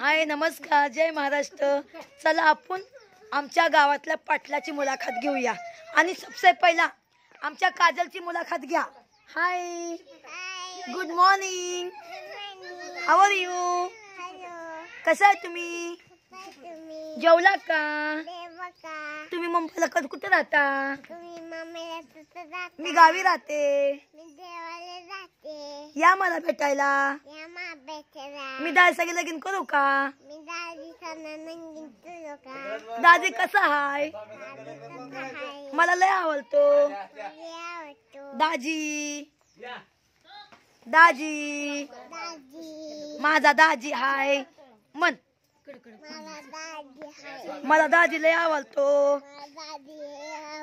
हाय नमस्कार जय महाराष्ट्र. चला आपण आमच्या गावातल्या पाटलाची मुलाखत घेऊया. आणि सबसे पहिला आमच्या काजलची मुलाखत घ्या. Hi. Good morning how are you कसं आहे तुम्ही? जेवला का? तुम्ही मुंबईला कधी कुठे राहता? मी गावी राहते. या मला भेटायला. मी दादी लगीन करू का? दादी कसा हाय? मला लय आवडतो. दाजी. दाजी. माझा दाजी हाय. मन मला दाजी लय आवडतो.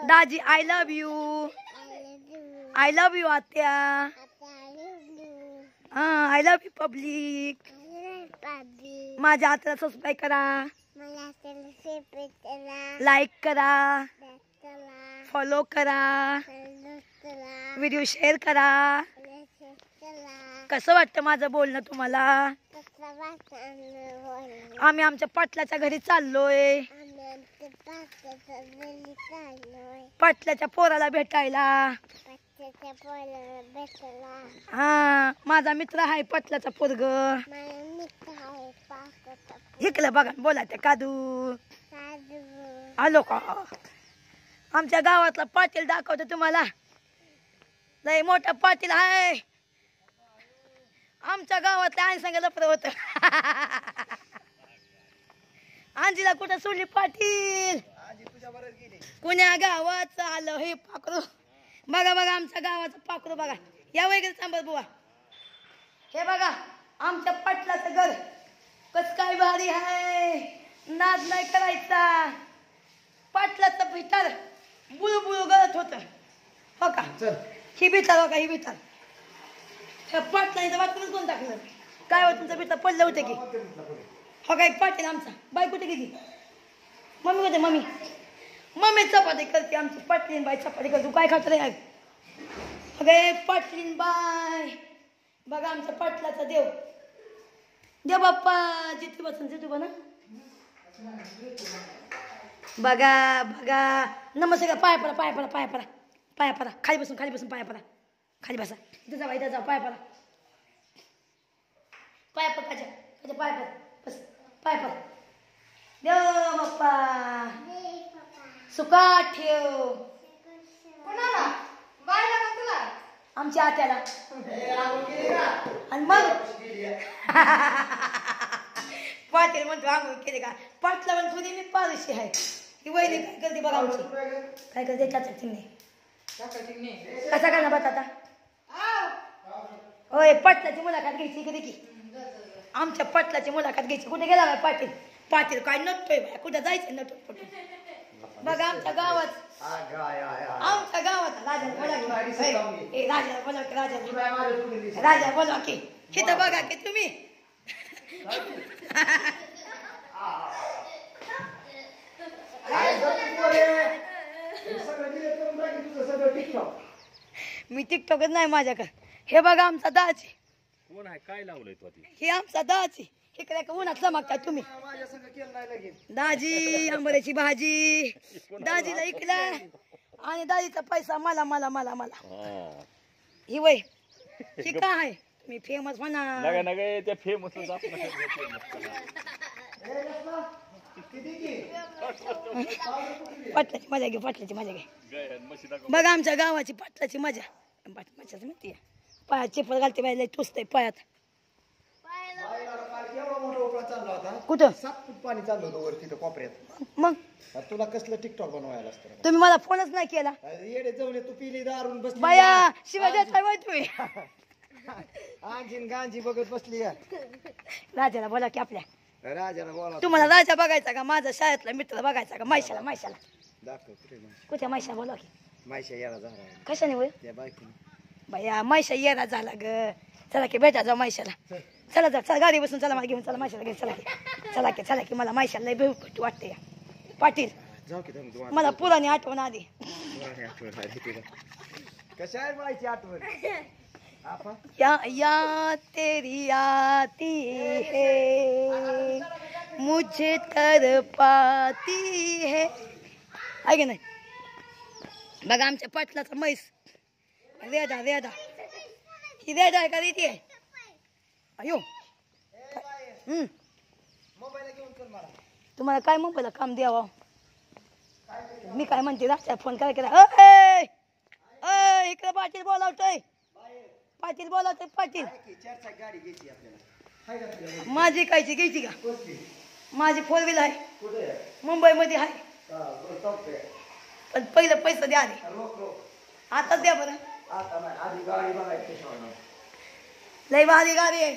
दाजी I love you I love you आत्या. हा आय लव्ह यू पब्लिक माझ्या हाताला सबस्क्राईब करा. लाईक करा. फॉलो करा. व्हिडिओ शेअर करा. कसं वाटतं माझं बोलणं तुम्हाला? आम्ही आमच्या पाटलाच्या घरी चाललोय. पाटलाच्या पोराला भेटायला. हा माझा मित्र आहे पाटलाचा पोरग. इकडे बघा बोला ते कादू. आलो का? आमच्या गावातला पाटील दाखवतो तुम्हाला. लय मोठा पाटील आहे. आमच्या गावातल्या आणि सांगायला होत. आंजीला कुठं सोडली पाटील? कुण्या गावाचं आलं हे पाखरू? बघा बघा आमच्या गावाचं पाखरू बघा. या वगैरे सांबत बुवा. हे बघा आमच्या पाटलाचं घर. कस काय भारी आहे. नाद नाही करायचा. पाटलाचं भितर बुळू बुळू गळत होत. हो का ही भितर हो का ही भितर. ह्या पाटलाचं बाथरूम कोण टाकलं. काय हो तुमचं भितर पडलं होतं की? हा काय पाटील आमचा? बाय कुठे गेली? मम्मी कुठे मम्मी. मम्मी चपाती करते आमची. पाटलीन बाय चपाती करतो. काय खात रे अगे पाटलीन बाय बघा आमचा पाटलाचा देव. देव बाप्पा जितू बसून जितू बना बघा बघा. नमस्कार पाया पडा पाया पडा पाया पडा. पाया पडा. खाली बसून खाली बसून पाया पडा. खाली बसा. इथं जावा इथं जावा पाया पडा. पाया पडा काच्या काच्या पाया बस. पाया पड देव बाप्पा सुका ठेव. आमच्या आत्याला. आणि मग? पाटील म्हणतो आंघोळ केली का? पाटला पण थोडी मी पारशी आहे. ही वहिनी काय करते बघा आमची. काय करते? चाचा चिमणे. कसा करणार बटाटा? होय पाटलाची मुलाखत घ्यायची इकडे की आमच्या पाटलाची मुलाखत घ्यायची. कुठे गेला बाय पाटील? पाटील काय नटतोय बाय कुठे जायचं नटून पटून बघा आमच्या गावात. आमच्या गावात राजा बोला की. होय. ए, राजा बोला की राजा राजा बोला की. इथं बघा की तुम्ही. मी टिकटॉकच नाही माझ्याकडे. हे बघा आमचा दाजी. कोण आहे? काय लावलंय तू आधी? हे आमचा दाजी इकडे का उन्हात चमकता तुम्ही? दाजी आंबऱ्याची भाजी. दाजीला इकला आणि दाजीचा पैसा मला मला मला मला. ही. वय. ही काय आहे? मी फेमस म्हणा. नका नका त्या फेमस पाटलाची मजा घे पाटलाची मजा घे. बघा आमच्या गावाची पाटलाची मजा. पाट- मजाच आहे. पायात चेपल घालते बाई लय टुसते पायात. कुठं? सात फूट पाणी चाललं होतं वर तिथं कोपऱ्यात मग? आता तुला कसलं टिकटॉक बनवायला असतं तुम्ही मला फोनच नाही केला. अरे येडे जवळ तू पिली दारून बसली बाया शिवाय तुम्ही आणखीन गांजी बघत बसली या राजाला बोला की आपल्या. राजाला बोला तुम्हाला राजा बघायचा का? माझा शाळेतला मित्र बघायचा का? मायशाला मायशाला दाखव कुठे कुठे मायशा बोला की. माहिती याला झाला आहे. कशाने होय? त्या बायकोने. बाया मायशा येरा झाला ग. चला की भेटा जाऊ मायशाला चला जा चला गाडी बसून चला मला घेऊन चला मायशाला घेऊन चला की. चला की चला की मला मायशाला लय भेव वाटते. या पाटील मला पुराणी आठवण आली. कशा माहिती आठवण? या या तेरी आती है. मुझे तर पाती है. आहे की नाही? बघा आमच्या पाटलाचा म्हैस. रेडा रेडा ही रेडा आहे का रीती आहे अयो हम्म. तुम्हाला काय मोबाईलला काम द्यावं मी काय म्हणते रास्त्या फोन काय केला अय इकडे पाटील बोलावतोय पाटील बोलावतोय पाटील? माझी कायची घ्यायची का? माझी फोर व्हीलर आहे? मुंबईमध्ये आहे हा. पण पहिलं पैसे द्या आधी आताच द्या बरं आता नाही आधी गाडी बघायची कशावर लय भारी गाडी आहे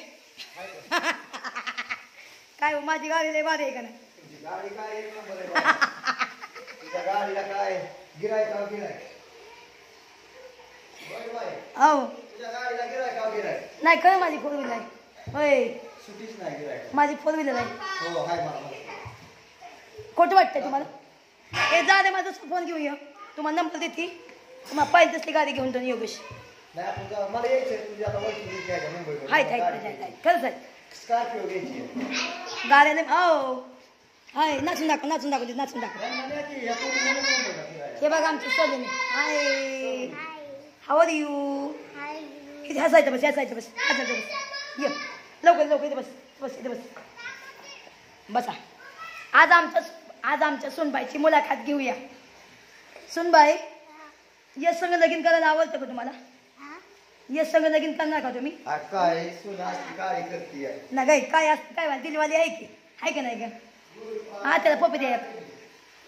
काय हो, माझी गाडी लय भारी आहे का नाही गाडी काय एक नंबर आहे बाबा. तुझ्या गाडीला काय गिराय का गिराय बरं बाई, हो तुझ्या गाडीला गिराय का गिराय नाही खरं माझी फोर व्हीलर आहे होय सुटीच नाही गिराय माझी फोर व्हीलर आहे हो हाय मला. खोटं वाटतंय तुम्हाला हे जा माझा फोन घेऊन ये तुम्हाला नंबर देते तुम्हाला पाहिजे तसली गाडी घेऊन तो योगेश नाही आपण जाऊ. मला यायचंय तुझी आता वैशिष्ट्य घ्यायचं मुंबईकडे. हाय हाय गाडी हाय घ्यायची. हाय खरंच आहे स्कॉर्पिओ घ्यायची आहे. गाड्याने हो हाय नाचून दाखव नाचून दाखव नाचून दाखव नाही, पोरी मुंबईला फिरायला. हे बघा आमची सोबीने हाय हाव आर यू इथे हसायचं बस हसायचं बस हसायचं बस ये लवकर लवकर इथे बस बस इथे बस बसा आज आमच्या आज आमच्या सुनबाईची मुलाखत घेऊया सुनबाई यश संग लगीन करायला आवडतं का तुम्हाला? यश संग लगीन करणार का तुम्ही? आ, काय? करते ना गाई काय असतं काय म्हणते दिलवाली आहे की? आहे की नाही का हा त्याला पप्पी द्या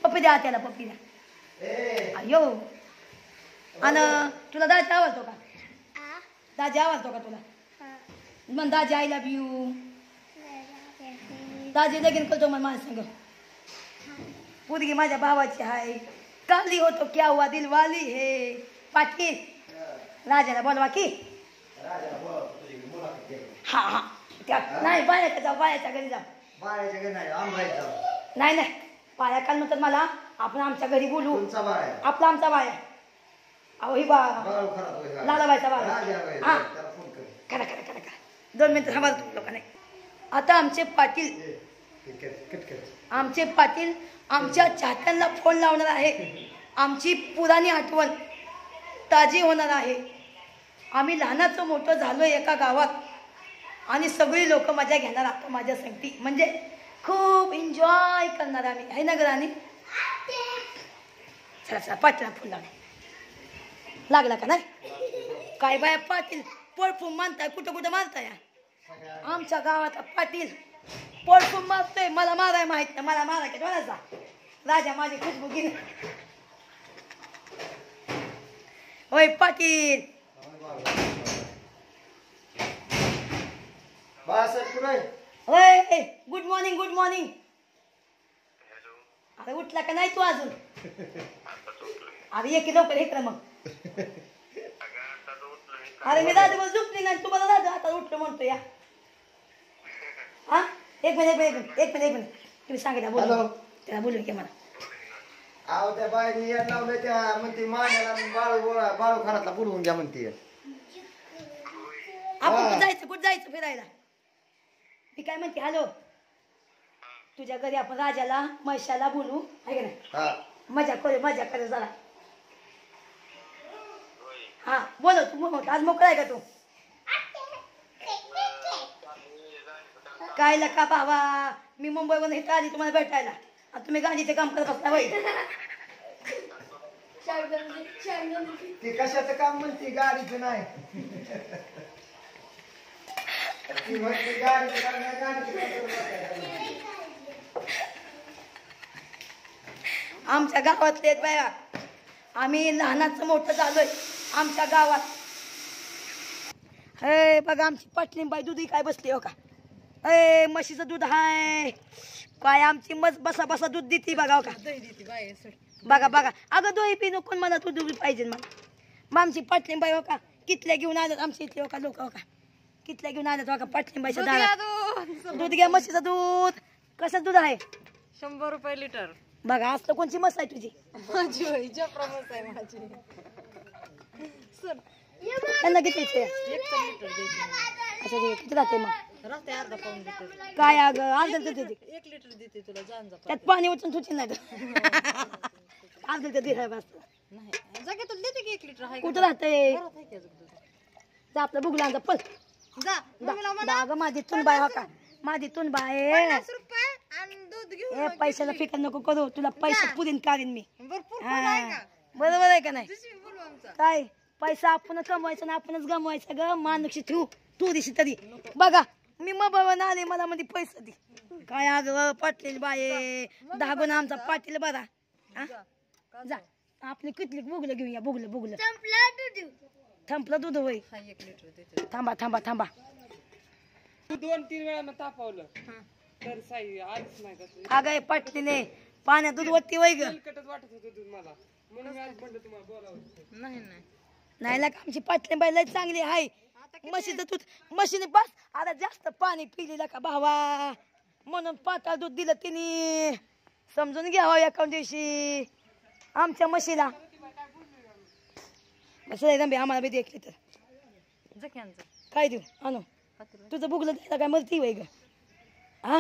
पप्पी द्या त्याला पप्पी द्या. ए. अयो. आणि तुला दाजी आवडतो का? दाजी आवडतो का तुला? मग दाजी आय लव्ह यू दाजी लगीन करतो मग माझ्या संग. पोरगी माझ्या भावाची आहे. काली होतो क्या हुआ दिलवाली हे पाटील राजाला बोलवा की. हा हा त्या नाही बायाच्या जाऊ बायाच्या घरी घरी नाही. नाही नाही बाया काल म्हणतात मला आपण आमच्या घरी बोलू आपला आमचा बाया अहो ही बा. लालाबाईचा होईल. हा. कर. करा करा करा दोन मिनिटं थांबा तुम्ही लोकांनी आता आमचे पाटील हे. आमचे पाटील आमच्या चाहत्यांना फोन लावणार आहे. आमची पुराणी आठवण ताजी होणार आहे. आम्ही लहानाचं मोठं झालो एका गावात आणि सगळी लोक मजा घेणार आता माझ्या संगती. म्हणजे खूप एन्जॉय करणार आम्ही. आहे ना गराणी चला चला पाटील फोन लावणे लागला का नाही? काय बाया पाटील पळफूम मानताय कुठं कुठं मारताय आमच्या गावात पाटील पळफूम मारतोय मला माराय माहीत नाही. मला मारा की कोणाचा राजा माझी खुशबू घेईन होय पाटील. आहे? होय गुड मॉर्निंग गुड मॉर्निंग अरे उठला का नाही तू अजून? अरे ये की लवकर इकडे मग. अरे मी दादा झोपली नाही. तुम्हाला दादा आता उठलो म्हणतो या. हा? एक मिनिट एक मिनिट एक मिनिट एक मिनिट तुम्ही सांगितलं बोलू. त्याला बोलू की मला. अहो त्या बाईने याड लावलं त्या म्हणते माण्याला बाळू बाळू खानातला बोलवून घ्या म्हणते आपण. कुठं जायचं कुठं जायचं फिरायला? मी काय म्हणते हॅलो. तुझ्या घरी आपण राजाला म्हैशाला बोलू. आहे का नाही? हा. मजा करू मजा करू जरा. हा बोलो तू आज मोकळा आहे का तू? काय लका बाबा? मी मुंबईवरून इथं आली तुम्हाला भेटायला. आणि तुम्ही गाडीचे काम करत असता बाई. ती कशाचं काम म्हणते? गाडीचं नाही. ती म्हणते गाडीचं काम नाही गाडीचं काम करू नका. आमच्या गावातले आहेत बाया. आम्ही लहानाचं मोठं झालोय. आमच्या गावात. हे बघा आमची पटली बाई दुधी काय बसली हो का? ए म्हशीचं दूध हाय. काय आमची मस बसा बसा दूध देते बघा हो का? बघा बघा. अगं दोही पी नको मला तू दूध पाहिजे मला मग आमची पटली बाई हो का? कितल्या घेऊन आल्यात आमच्या इथले हो का लोक हो का? कितल्या घेऊन आल्यात हो का पटलीबाईच्या दारात? दूध. घ्या म्हशीचं दूध. कसं दूध आहे? शंभर रुपये लिटर. बघा असलं कोणची मस आहे तुझी? माझी होई आहे माझी. सर त्यांना किती इथे? एक तर लिटर द्यायची अच्छा ठीक आहे. किती राहते मग? अर्धा पाऊन काय अगं अर्धा लिटर दे एक लिटर देते तुला जा त्यात पाणी उचलून तुझी नाही अर्धा दे बस. नाही जागे तुला देते की एक लिटर आहे का? कुठं राहते घरात आहे की अजून? जा आपलं बुगला जा पल जा मम्मीला म्हणा. दाग माझी तुन बाय हो का? माझी तुन बाय. पन्नास रुपये आणि दूध घेऊन पैशाला फिकर नको करू. तुला पैसे पुरीन काढीन मी. भरपूर हा. बरोबर आहे का नाही? दुसरी बोलू आमचा. काय? पैसा आपणच कमवायचा ना आपणच गमवायचा ग? मानुक्षी ठेवू. तू दिशी तरी. बघा. मी मग बाबा आले मला मध्ये पैसा दे. काय अग पाटील बाये दहा गुण आमचा पाटील बरा. हा? जा. आपली कितली बुगलं घेऊया बुगलं बुगलं. थांबलं दूध होय. हा एक लिटर देते थांबा थांबा थांबा. तू दोन तीन वेळा तापवलं. तर साई आलीच नाही तसं अगं पाटलीने पाण्यात दूध वत्ती वय ग. वाटत होतं दूध मला. म्हणून मी आज म्हणलं तुम्हाला बोलावं. नाही नाही. नाही लाग आमची पाटली बाई लय चांगली आहे. म्हशीचं दूध म्हशीने बस आता जास्त पाणी पिलेलं का भावा. म्हणून पातळ दूध दिलं तिने. समजून घ्यावं एका दिवशी. आमच्या म्हशीला. आम्हाला बी दे एक लिटर. जा की आणजा. काय देऊ? आणू. तुझं बुगलं द्यायला काय मरती वय ग? हा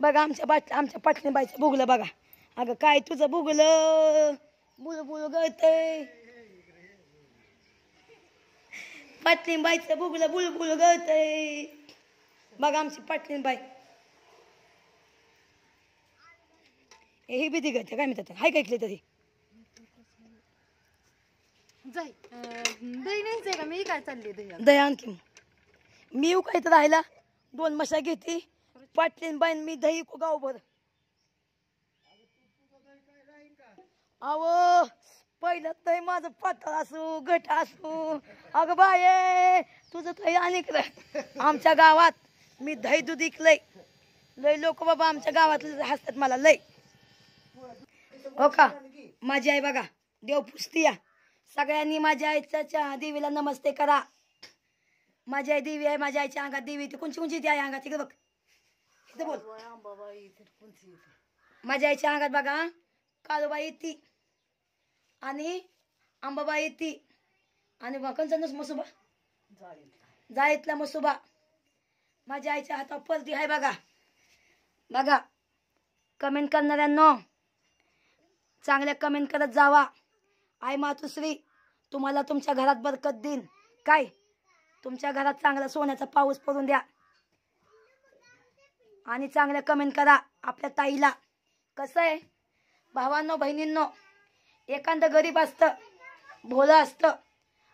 बघा आमच्या बाट आमच्या पाटली बाईचं बुगलं बघा. अगं काय तुझं बुगलं बुळ बुळ गळतय. पाटलीन बाईचं बुगलं बुळ गळतय. बघा आमची पाटलीन बाई. हे भीती गळते काय म्हणतात हाय काय ऐकले तरी? दही न्यायचंय का? मी काय चालली दही? दया आणखी. मी येऊ काय तर राहिला दोन मशा घेते. पाटलीन बाईन मी दही को गावभर. अव पहिलं दही माझं पातळ असू गट असू. अगं बाये तुझं दही अनेक आमच्या गावात मी दही दूध इकलंय. लय लोक बाबा आमच्या गावात हसतात मला लय. हो का? माझी आई बघा देव पुसती या. सगळ्यांनी माझ्या आईच्या च्या- देवीला नमस्ते करा. माझी आई देवी आहे माझ्या आईच्या अंगात देवी ती कोणची कोणची ती आहे अंगात? इकडे बघ. इथं बोल. माझ्या आईच्या अंगात बघा काळूबाई येते आणि अंबाबाई येते. आणि कंचा मसुबा मसुबा. जाळीतला मसुबा. माझ्या आईच्या हातावर पर्दी आहे बघा. बघा. कमेंट करणाऱ्यांनो चांगल्या कमेंट करत जावा. आई मातुश्री तुम्हाला तुमच्या घरात बरकत देईन. काय? तुमच्या घरात चांगला सोन्याचा पाऊस पडून द्या. आणि चांगल्या कमेंट करा आपल्या ताईला. कसं आहे? भावांनो बहिणींनो एखादं गरीब असतं भोलं असतं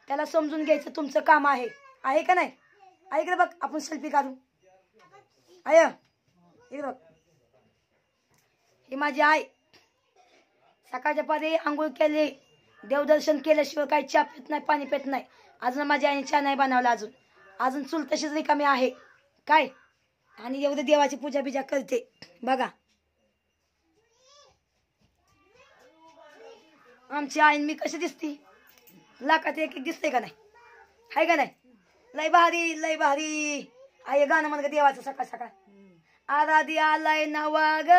त्याला समजून घ्यायचं तुमचं काम आहे. आहे का नाही? ऐकलं बघ आपण सेल्फी काढू. आय इकडे बघ. ही माझी आई. सकाळच्या पारी आंघोळ केली. देवदर्शन केल्याशिवाय काही चहा पित नाही पाणी पित नाही. अजून माझी आईने चहा नाही बनवला अजून. अजून चूल तशीच रिकामी आहे. काय? आणि एवढं देवाची पूजा बिजा करते. बघा. आमची आईन मी कशी दिसती? लाखात एक एक दिसते का नाही? हाय का नाही? लय भारी लय भारी. आई गाणं म्हण देवाचं सकाळ सकाळ? आराधी आलाय नवा ग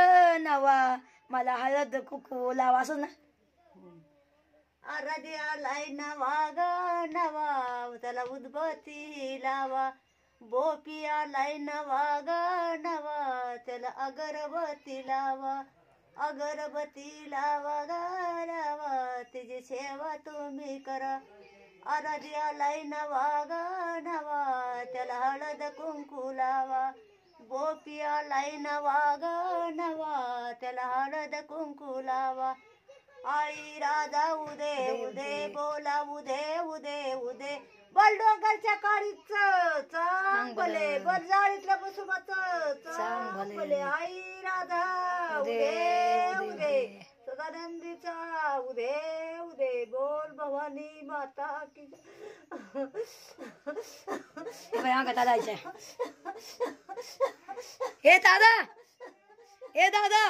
नवा. मला हळद कुकू लावा असं ना? आराधी आलाय नवा ग नवा. त्याला उदबती लावा. बोपी आलाय नवा ग नवा. त्याला अगरबत्ती लावा. अगरबत्ती लावा लावा त्याची सेवा तुम्ही करा. आराधी आलाय नवा ग नवा त्याला हळद कुंकू लावा. बोपी आलाय नवा ग नवा त्याला हळद कुंकू लावा. आई राधा उदे उदे. बोला उदे उदे उदे. बलडोंगरच्या काळीच चांगले. बरजाळीतल्या बसुमाच चांगले. आई राधा उदे उदे सदानंदीचा उदे उदे. बोल भवानी माता की हे दादा! हे दादा!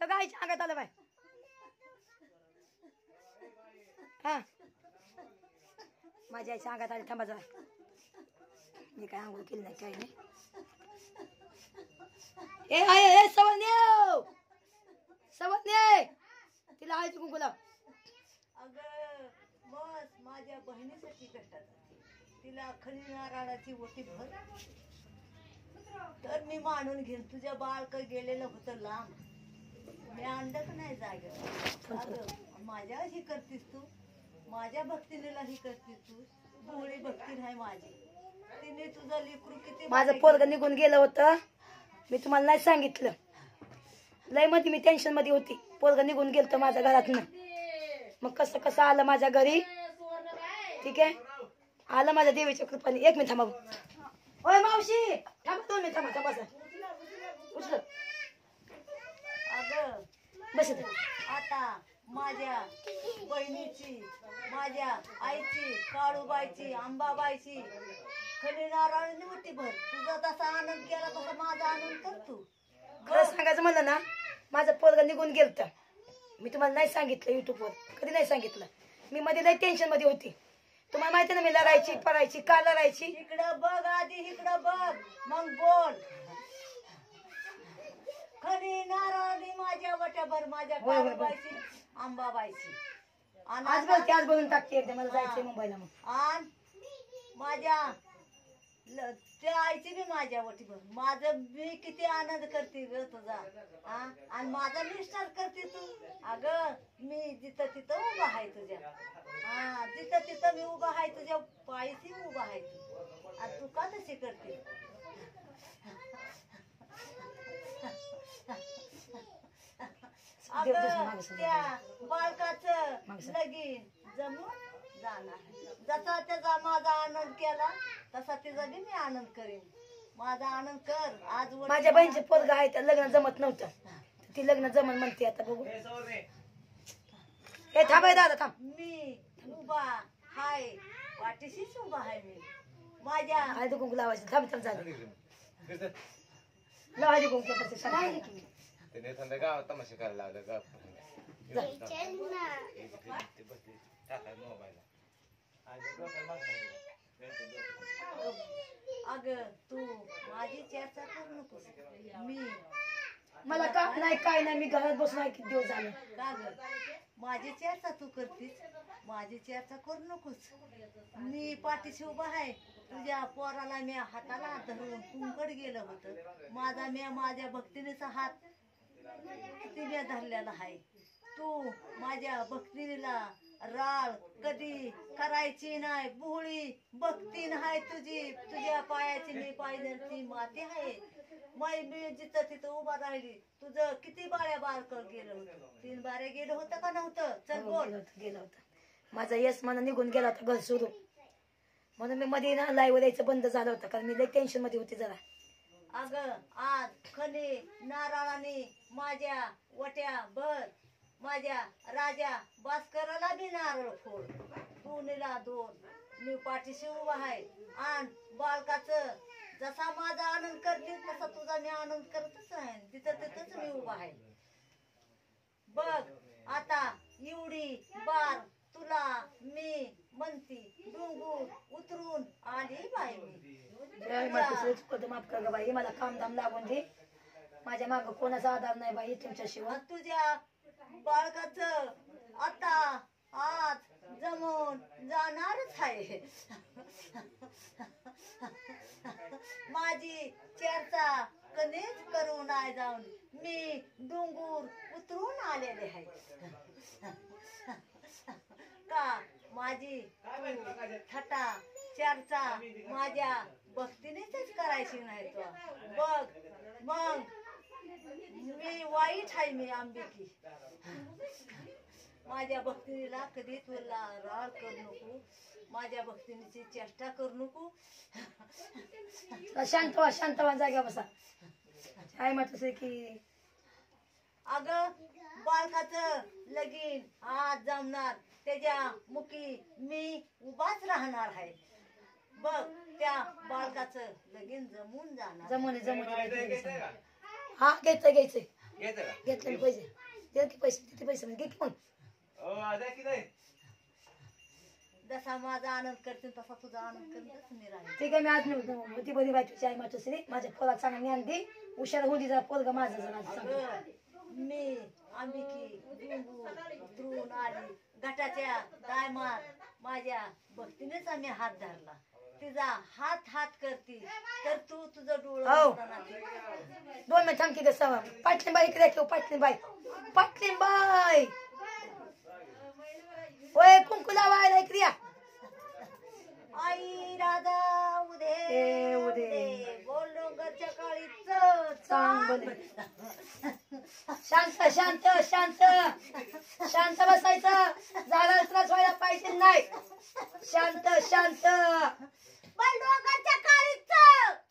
तर गायच्या अंगात आलं बाय हा. माझ्या आईच्या अंगात आली थांबा जरा. मी काय आंघोळ केली नाही काय नाही. ए आय हे सवन्य! सवन्य! तिला आईची कुंकू लाव. अगं बस माझ्या बहिणीसाठी भेटत तिला खरी नारळाची ओटी भर. तर मी मांडून घेईन तुझ्या बाळक गेलेलं होतं लांब. मी आणलं का नाही जागेवर. अगं माझ्या ही करतीस तू? माझ्या भक्तीनेला ही करतीस तू. भोळी भक्ती नाही माझी. तिने तुझं लेकरू किती माझं पोरग निघून गेलं होतं. मी तुम्हाला नाही सांगितलं. लयमध्ये मी टेन्शनमध्ये होती. पोरग निघून गेलं माझ्या घरातनं. मग कसं कसं आलं माझ्या घरी? ठीक आहे? आलं माझ्या देवीच्या कृपाने. एक मिनिट थांबा ओय मावशी! थांबा दोन मिनिट थांबा थांबा सर उचल अगं बस. आता माझ्या बहिणीची माझ्या आईची काळूबाईची अंबाबाईची. खरी नारायणी मोठी भर. तुझा तसा आनंद केला तसा माझा आनंद कर तू. खरं सांगायचं म्हणलं ना माझं पोरग निघून गेलं मी तुम्हाला नाही सांगितलं युट्यूबवर कधी नाही सांगितलं. मी मध्ये लय टेन्शनमध्ये होती. तुम्हाला माहिती ना मी लढायची पडायची का लढायची? इकडं बघ आधी इकडं बघ. मग बोल. खरी नारायणी माझ्या वट्याभर माझ्या. काळूबाईची. अंबाबाईची. आज बोलते आज बोलून टाकते एकदा मला जायचंय मुंबईला मग. आण माझ्या ल- त्या आईची बी माझ्या वटी भर माझं मी किती आनंद करते ग तुझा. हा? आणि माझा निष्ठार करते तू. अगं मी जिथं तिथं उभा आहे तुझ्या. हा जिथं तिथं मी उभा आहे तुझ्या पायीशी उभा आहे तू. आणि तू का तशी करते देव दर्शन अगं. त्या सगळं. लगीन जमून जाणार. जसा त्याचा माझा आनंद केला तसा तिचा बी मी आनंद करेन. माझा आनंद कर. आज माझ्या बहिणीचे पोरग आहे त्या लग्न जमत नव्हतं. ती लग्न जमन म्हणते आता बघू. हे थांब हे दादा थांब. मी उभा हाय पाठीशीच उभा आहे मी. माझ्या हळदी कुंकू लावायचं. थांब थांब चालेल लाव हळदी कुंकू. त्याने समजा गावात तमाशा करायला लागलं गाव अग तू माझी चर्चा करू नकोस मी मला काम नाही काय नाही मी घरात बसून आहे किती दिवस झाले का ग माझी चर्चा तू करतीस माझी चर्चा करू नकोस मी पाठीशी उभा आहे तुझ्या पोराला मी हाताला धरून कुंकड गेलं होतं माझा मी माझ्या भक्तिनीचा हात तिने धरलेला आहे तू माझ्या भक्तीला राळ कधी करायची नाही बुहळी भक्ती नाही तुझी. तुझ्या पायाची मी पाय माती आहे मै मी जिथं तिथं उभा राहिली तुझं किती बाळ्या बारकर गेलं होतं. तीन बाऱ्या गेलं होतं का नव्हतं? चल बोल. गेलं होतं, माझा यश मला निघून गेला होता घर सोडून. म्हणून मी मध्ये ना लाईव्ह द्यायचं बंद झालं होतं कारण मी लई टेन्शनमध्ये होते जरा. अग आज खने नारळाने माझ्या वट्या भर. माझ्या राजा भास्कराला बी नारळ फोड. पुणेला दोन. मी पाठीशी उभा आहे. आण बालकाच. जसा माझा आनंद करते तसा तुझा मी आनंद करतच आहे तिथं तिथंच मी उभा आहे. बघ आता एवढी बार तुला मी म्हणती डुंगूर उतरून आली बाई माफ कर गं बाई मला काम धाम लागून दे. माझ्या माग कोणाचा आधार नाही बाई तुमच्याशिवाय. तुझ्या बाळकाच आता आज जमून जाणारच आहे. माझी चर्चा कधीच करू नाही जाऊन मी डोंगूर उतरून आलेले आहे. का माझी थटा चर्चा माझ्या भक्तीनेच करायची नाही तो. बघ मग. मी वाईट आहे मी आंबेकी. माझ्या भक्तीला कधी तुला राळ करू नको. माझ्या भक्तीची चेष्टा करू नको. शांत व्हा शांत व्हा बसा. आई म्हटलं की अग बालकाच लगीन आज जमणार. त्याच्या मुखी मी उभाच राहणार आहे. बघ त्या बालकाच लगीन जमून जाणार. हा घ्यायचं येतं का? घेतले ना पैसे. दे की पैसे किती पैसे म्हणजे घे की मग जसा माझा आनंद करते तसा तुझा आनंद करतच मी राहील ठीक आहे मी आज ती बरी बायकोची आई मातोश्री माझ्या पोरात चांगला ज्ञान दे. हुशार होऊ दे जरा पोरगा माझं जरा आज चांगलं. अगं, मी लिंबू उतरून आली. घाटाच्या टायमात माझ्या भक्तीनेच आम्ही हात धरला. तिचा हात हात करती. तर तू तुझं हो. डोळं दोन मिनिट थांब की ग सवा पाटलीन बाई इकडे ठेव पाटलीन बाई पाटलीन बाई ओय कुंकू लावायला इकडे या आई राधा उदे ए, उदे. उदे. काळीच. शांत शांत शांत. शांत बसायचं. झाला त्रास व्हायला पाहिजे नाही. शांत शांत. बोल डोंगरच्या काळीच.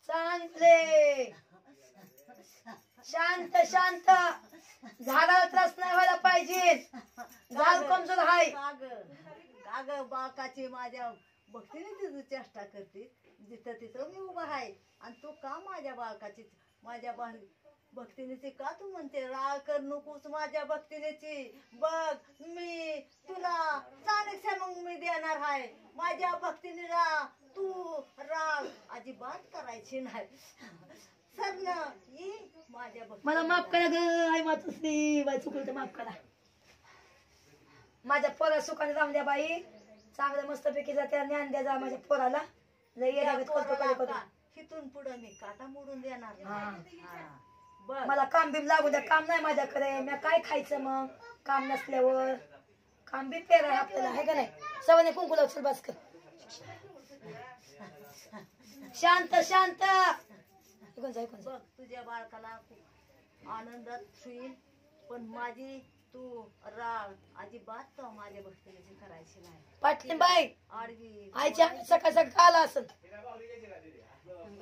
चांगले. शांत शांत. झाडाला त्रास नाही व्हायला पाहिजे. झाड कमजोर आहे. काग काग बाकाची माझ्या भक्तीने चेष्टा करते. जिथं तिथं मी उभा आहे. आणि तू का माझ्या बालकाची माझ्या बाल भक्तिनीची का तू म्हणते? राळ कर नकोस माझ्या भक्तिनीची. बघ मी तुला चाणक्य मग मी देणार आहे. माझ्या भक्तिनीला तू राग अजिबात करायची नाही. सर ना ये माझ्या भक्ती मला माफ करा ग आई मातुश्री बाई चुकलं तर माफ करा. माझ्या पोरा सुखाने राहून द्या बाई. चांगलं मस्तपैकी जात्या ज्ञान द्या जा माझ्या पोराला. करतो कधी करतो हिथून पुढे मी काटा मोडून देणार नाही. हा. हा. मला काम बिम लागू द्या. काम नाही माझ्याकडे. मी काय खायचं मग? काम नसल्यावर. काम बी पेर आपल्याला. आहे का नाही? सवने कुंकू लावशील बस कर. शांत शांत. ऐकून जा, ऐकून जा. बघ तुझ्या बाळकाला आनंदात होईल पण माझी तू राळ अजिबात तो माझ्या भक्तीची करायची नाही. पाटली बाई आडवी आईच्या सकाळ सकाळ का आला असेल.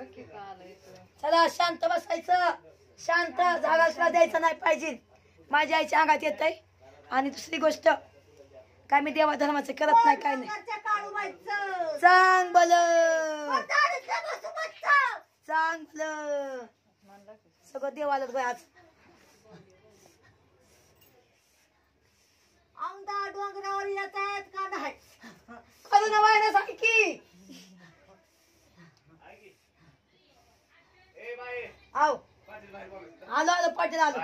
नक्की का आलंय इथं? चला शांत बसायचं. शांत झाडाला द्यायचं नाही पाहिजे. माझ्या आईच्या अंगात येत आहे आणि दुसरी गोष्ट काय मी देवा धर्माचं करत नाही काय नाही. चांग बल. बसुबाचं. चांगलं सगळं देवाला बाई आज. आमदार डोंगरावर येत आहेत का नाही? करू ना वायना सांग की आव. आलो आलो पाटील आलो.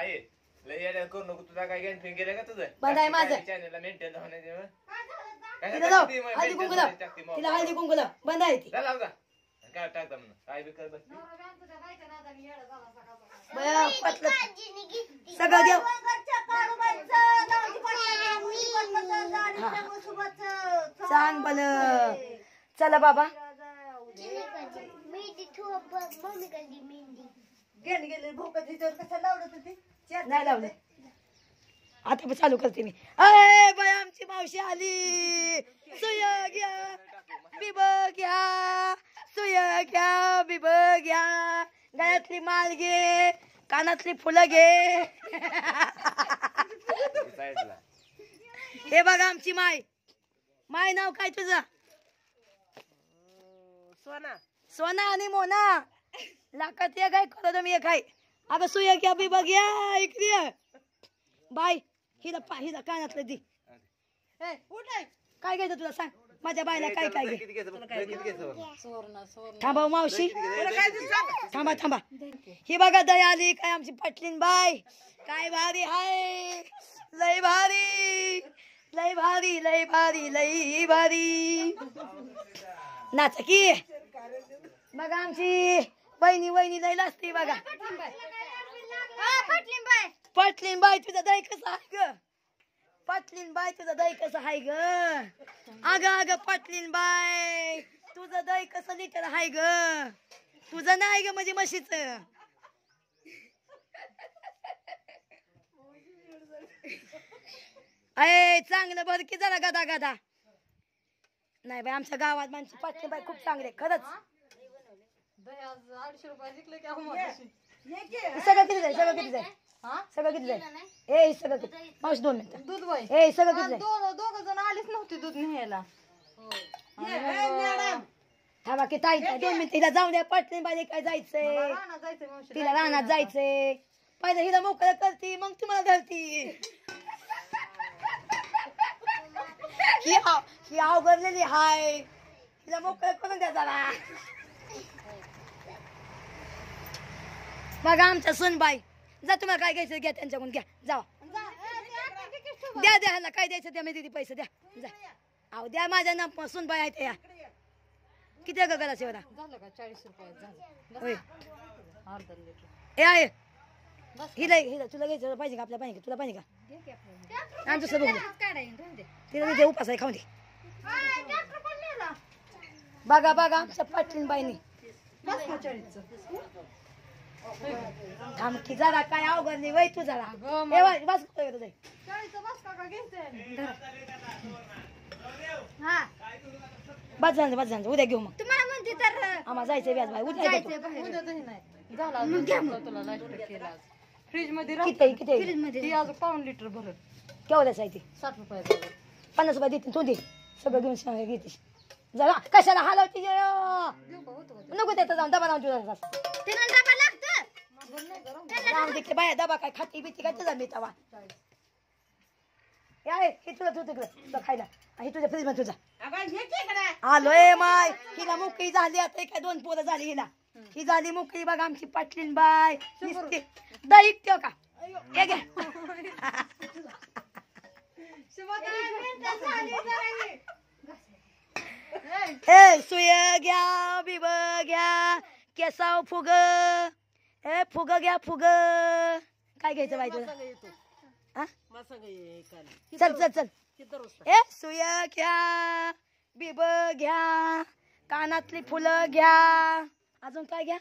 करू नको. तुझा काय गेन फिंग गेलं का तुझं? बंद आहे माझं. चॅनलला मेंटेन होण्याचे तिला जाऊ. हळदी कुंकू लाव. तिला हळदी कुंकू लाव. बंद आहे ती. लाव जा. काय टाकता म्हणून? काय बी कर बस सगळं देव. चांग बल चला बाबा. गेली गेली. भोकत तिच्यावर कसं लावलं होतं ते? चार नाही लावलं. आता पण चालू करते मी. अय बाय आमची मावशी आली. सुय घ्या बिब घ्या. सुय घ्या बिब घ्या. गळ्यातली माल घे कानातली फुलं घे. हे बघा आमची माय. माय नाव काय तुझं? सोना. सोना आणि मोना. लाकात एक आहे खरं मी एक आहे. अगं सुया घ्या बिबा घ्या इकडे ये. बाय हिला पा हिला कानातलं दी. ए, उठ. आहे. काय घ्यायचं तुला सांग? माझ्या बायला काय काय घे? थांबा हो मावशी. थांबा थांबा. ही बघा दया आली काय आमची पटलीन बाय काय भारी हाय. लय भारी. लय भारी लय भारी लय भारी. नाच की. बघा आमची वहिनी वहिनी लय असते बघा. पटलीन बाय तुझं दही कसं आहे ग? पटलीन बाय तुझं दही कसं आहे ग? अग अग पटलीन बाय तुझं दही कसं लिटर आहे ग? तुझं नाही ग म्हणजे म्हशीच. अय चांगलं बरं की जरा गदा गदा. नाही बाई आमच्या गावात माणसं पटलीन बाय खूप चांगले खरंच. सगळं किती जाईल सगळं किती जाईल हा? सगळं किती जाईल ए हे सगळं किती? मावशी दोन मिनिटं. दूध ए हे सगळं किती जाईल दोघ जण आलीच नव्हती दूध न्यायला. थांबा की ताई ताई, दोन मिनिटं हिला जाऊन द्या पटलीन बाई काय जायचंय? रानात जायचंय मावशी तिला रानात जायचंय. पहिलं हिला मोकळं करती मग तुम्हाला धरती. ही आव ही अवघडलेली हाय. हिला मोकळं करून द्या जरा. बघा आमच्या सुनबाई. जा तुम्हाला काय घ्यायचं घ्या त्यांच्याकडून घ्या. जावा द्या द्या ह्याला काय द्यायचं द्या मी दिदी पैसे द्या. जा. अहो द्या माझ्या ना सुनबाई आहेत या. किती आहे गला शिवरा झालं का? चाळीस होय. अर्धा लिटर. ए आहे. हिला हिला तुला घ्यायचं पाहिजे का? आपल्या पाहिजे का? तुला पाहिजे का? आणि दुसरं बघू तिला उपास आहे खाऊन दे. बघा बघा आमच्या पाटील बाईनी. थांब की जरा काय अवघड नाही वय तू जरा. ए वय, बस कुठं? बस झालं बस झालं उद्या घेऊ मग. तुम्हाला म्हणते तर आम्हाला जायचं व्याज बाई उद्या. उद्यातही नाही झाला तुला केला आज फ्रीजमध्ये किती किती आज पाऊन लिटर भरत साठ पन्नास रुपये देते तू दे. सगळं घेऊन सांग घेते. जरा कशाला हलवती जे? नको त्याचं जाऊन डबा लावून तुझा राम की बाया डबा काय खाती बिती काय तुझा मी तवा. हे हे तुला तू तिकडं खायला. हे तुझ्या फ्रीजमध्ये तुझा आलोय माय हिला मोकळी झाली आता हे काय दोन पोरं झाली हिला. ही झाली मोकळी बघा आमची पाटलीन बाय. नुसती दही ठेव का? हे घे. ए सुय घ्या बिब घ्या केसाव फुग. ए फुग घ्या फुग. काय घ्यायचं बाई तुला? हा? चल चल चल. ए सुय घ्या बिब घ्या कानातली फुलं घ्या. अजून काय घ्या?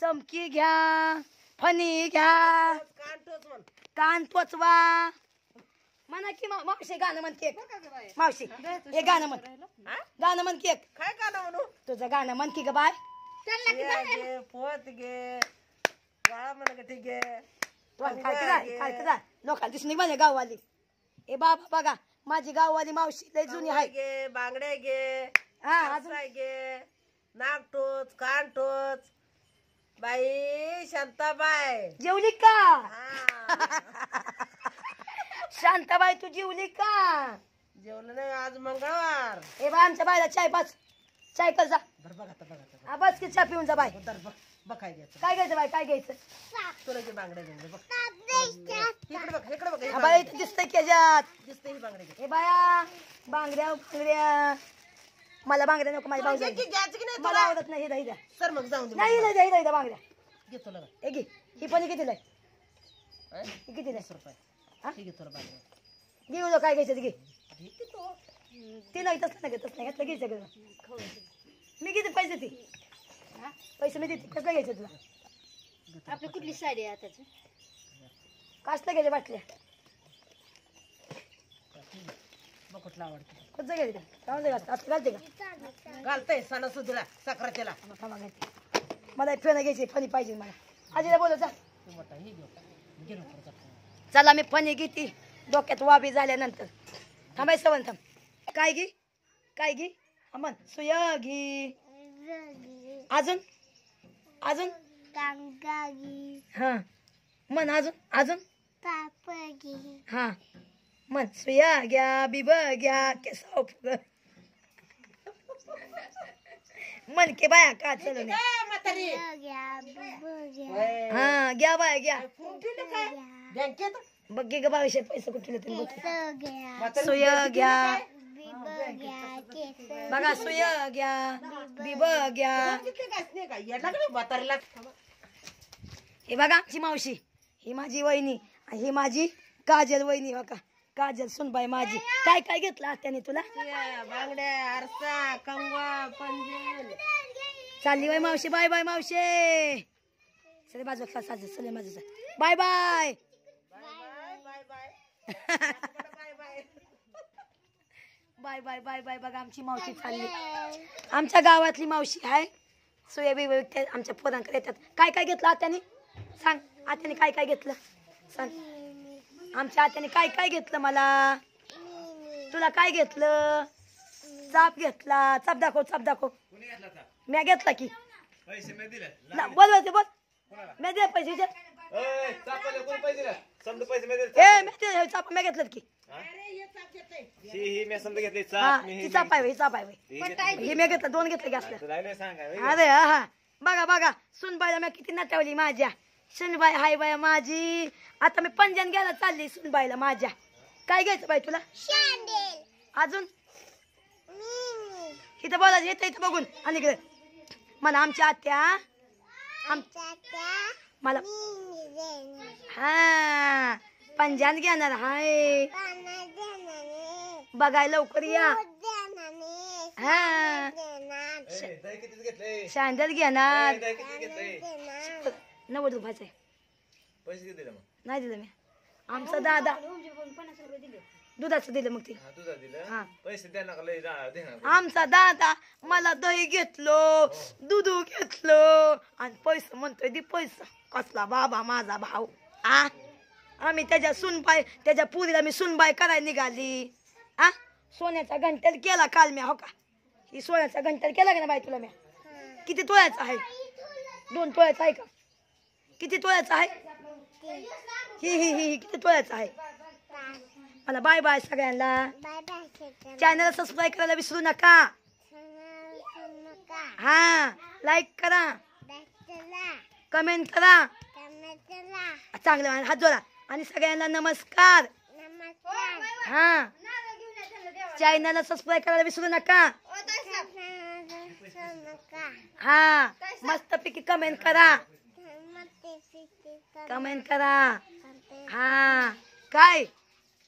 चमकी घ्या फणी घ्या. कान टोचवा. म्हणा की मावशी गाणं म्हणते मावशी हे गाणं म्हण. गाणं म्हण की एक. काय का म्हणू? तुझं गाणं म्हण की ग बाय. घे पोत घे. ठीक आहे लोकांना दिसून माझ्या गाववाली. ए बाबा बघा माझी गाववाली मावशी लय जुनी आहे. घे बांगड्या घे हा अजून? काय घे नाक टोच कान टोच. बाई शांताबाई. जेवली का? हा. शांताबाई तू जेवली का? जेवलं नाही आज मंगळवार. ए बाय आमच्या बायला चाय पाच चाय कर जा. बर बघ आता बघ आता बस की चहा पिऊन जा बाय बघ. बघ काय घ्यायचं. काय घ्यायचं बाय काय घ्यायचं? तुला जे बांगड्या घे बघ. इकडे बघ इकडे बघ हा, बाई इथं दिसतंय दिसते ही बांगड्या घे. ए बाया बांगड्या बांगड्या. मला बांगड्या नको माझ्या भाऊ घे. की घ्यायचं की नाही मला तुला? आवडत नाही हिदा सर मग जाऊन दे नाही हिदा हिदा हिदा बांगड्या. घे तुला घे. ही पण कितीला आहे हं? ही कितीला वीस रुपये. हा? तुला बांगड्या. घे उद्या काय घ्यायचं ते घे. घे की तो. ते नाही तसं नाही तसं नाही घातलं घ्यायचं का मी किती पैसे ती पैसे मी देते कसं घ्यायचं तुला? आपली कुठली साडी आहे त्याची कासला घ्यायच्या बाटल्या? बघ कुठला आवडतो. कसं घ्यायचं काय घालते आता घालते का? घालतंय सणासुदीला सक्रातीला. मग थांबा घालते. मला एक फणी घ्यायची फणी पाहिजे मला. आजीला बोलव जा तू मोठा हे घेऊ. चला मी फणी घेते. डोक्यात वाबी झाल्यानंतर. थांबाय सवन थांब. काय घे? काय घे? अमन सुया घे. अजून? अजून? हा. मन अजून? अजून? हा. मन सुया घ्या बिब घ्या केसाव फुग. मन के बाया का चलो हा घ्या बाया घ्या बघ गे ग पैसे कुठे तुम्ही म्हातारी सुया घ्या बघा सुया घ्या बिब घ्या. हे बघा आमची मावशी ही माझी वहिनी ही माझी काजल वहिनी बघा. काजल सुनबाई माझी. काय काय घेतलं त्याने तुला? बांगड्या आरसा कंगवा पंजन चालली बाय मावशी बाय बाय मावशी. चले बाजू चले माझं bye bye bye. Bye bye bye bye. Bye bye bye bye. बघा आमची मावशी चालली. आमच्या गावातली मावशी आहे. सोयाबी विकते आमच्या पोरांकडे येतात. काय काय घेतलं आत्याने? सांग. आत्याने काय काय घेतलं? सांग. आमच्या आत्याने काय काय घेतलं मला? तुला काय घेतलं? चाप घेतला. चाप दाखव चाप दाखव. मी घेतला की. पैसे मी दिले ना, बोल बोल ते बोल मी दे पैसे विचार. कोण पैसे दिले पैसे दे चाप मी घेतलं की. ही ही मी समजा घेतली हा चाप मी ही ही ही मी दोन घेतलं राहिले सांगा अरे हा हा. बघा बघा सुनबाईला मी किती नटवली माझ्या. सुनबाई हाय बाय माझी. आता मी पंजन घ्यायला चालली सुनबाईला माझ्या. काय घ्यायचं बाई तुला? अजून? इथं बोलायचं येतं इथं बघून. आणि इकडे. मला आमच्या आत्या. आम मला हा. पंजान घेणार हाय. बघाय लवकर या. हा. घेणार. नव्वद रुपयाचं नाही दिलं मी. आमचा दादा दुधाचं दिलं मग ते. हा हा. आमचा दादा मला दही घेतलो दूध घेतलं आणि पैसा म्हणतोय दे पैसा. कसला बाबा माझा भाऊ. आ? आम्ही त्याच्या सुनबाई त्याच्या पुरीला मी सुनबाई करायला निघाली. आ? सोन्याचा घंटल केला काल मी हो का? ही सोन्याचा घंटल केला का ना बाई तुला मी? किती तोळ्याचा आहे? दोन तोळ्याचा आहे का? किती तोळ्याचा आहे? ही ही ही ही किती तोळ्याचा आहे? मला बाय बाय सगळ्यांना. चॅनल सबस्क्राईब करायला विसरू नका. हा लाईक करा. कमेंट करा. चांगलं हात जोडा. आणि सगळ्यांना नमस्कार. हा. चॅनलला सबस्क्राईब करायला विसरू नका. हा. मस्तपैकी कमेंट करा. कमेंट करा. हा. काय?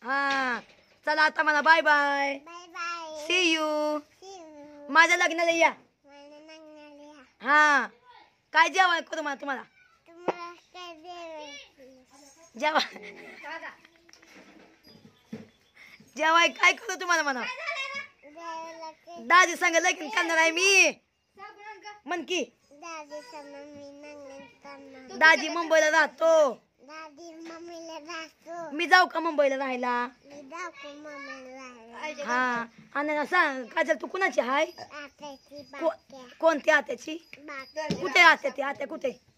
हा. चला आता मला बाय बाय सी यू. माझ्या लग्नाला या. हा. काय जेवण करू मला तुम्हाला? जेवा. जेवाय काय करू तुम्हाला म्हणा? दादी सांग लगीन करणार आहे मी. म्हण की. दाजी मुंबईला राहतो. मी जाऊ का मुंबईला राहायला? हा. आणि सांग काजल तू कुणाची हाय को- कोणती आत्याची? कुठे आत्या ती? आत्या कुठे?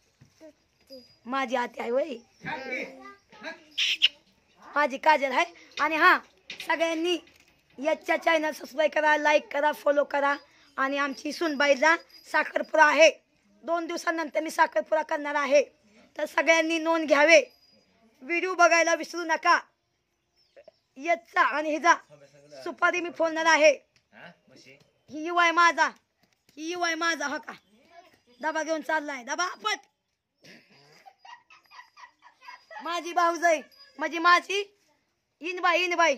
माझी आत्या आहे वय. माझी काजल आहे. आणि हा सगळ्यांनी याच्या चॅनल सबस्क्राईब करा लाईक करा फॉलो करा. आणि आमची सुनबाईला साखरपुरा आहे. दोन दिवसानंतर मी साखरपुरा करणार आहे. तर सगळ्यांनी नोंद घ्यावे. व्हिडिओ बघायला विसरू नका. याचा आणि हिजा सुपारी मी फोडणार आहे. हा म्हशी? ही युवा आहे माझा. ही युवा आहे माझा हो का? डबा घेऊन चाललाय. डबा पट. माझी भाऊजाई म्हणजे माझी इनबाई इनबाई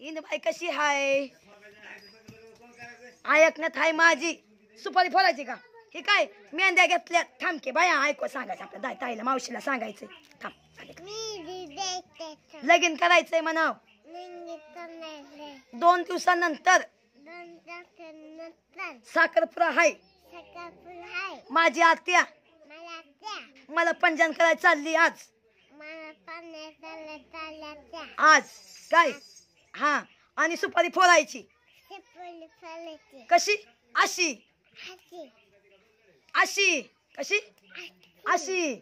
इनबाई कशी हाय? ऐकण्यात हाय माझी. सुपारी फोडायची का? हे काय? मेंढ्या घेतल्या. थांबके बाया ऐकू सांगायचं आपल्या दाय ताईला मावशीला सांगायचंय. थांब? लगीन करायचंय म्हणाव. दोन दिवसानंतर साखरपुरा हाय. माझी आत्या. मला पंजन करायला चालली आज. आज काय? हा आणि सुपारी फोडायची. कशी? अशी. अशी. कशी? अशी.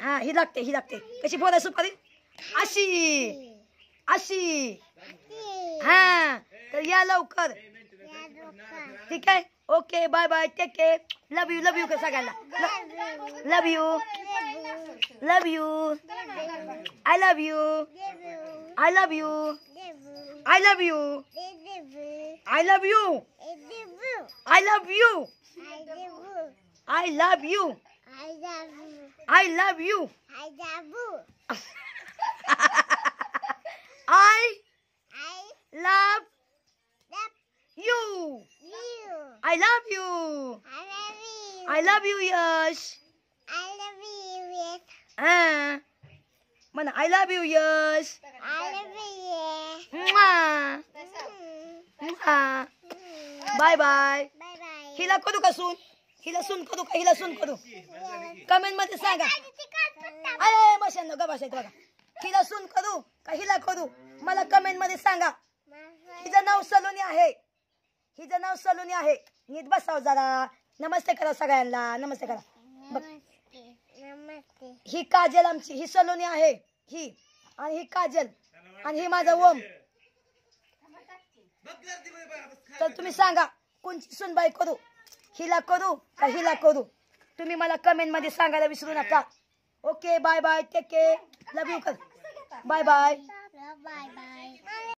हा ही लागते ही लागते. कशी फोडायची सुपारी? अशी. अशी. हा तर या लवकर. ठीक आहे? Okay bye bye take care love you love you का सगळ्यांना love you love you I love you I love you I love you I love you I love you I love you I love you I love you I love you I love you Yash हा म्हणा I love you Yash bye bye हिला करू का सून हिला सून करू का हिला सून करू कमेंटमध्ये सांगा. अरे मशांनो गबाश आहेत बघा. हिला सून करू का हिला करू मला कमेंटमध्ये सांगा. हिचं नाव सलोनी आहे. हिचं नाव सलोनी आहे. नीट बसाव जरा. नमस्ते करा सगळ्यांना. नमस्ते करा. बघ. ही काजल आमची ही सलोनी आहे. ही. आणि ही काजल. आणि ही माझा ओम. तर तुम्ही सांगा कोणची सुनबाई करू? हिला करू का हिला करू? तुम्ही मला कमेंटमध्ये सांगायला विसरू नका. Okay bye bye take care love you कर बाय बाय बाय बाय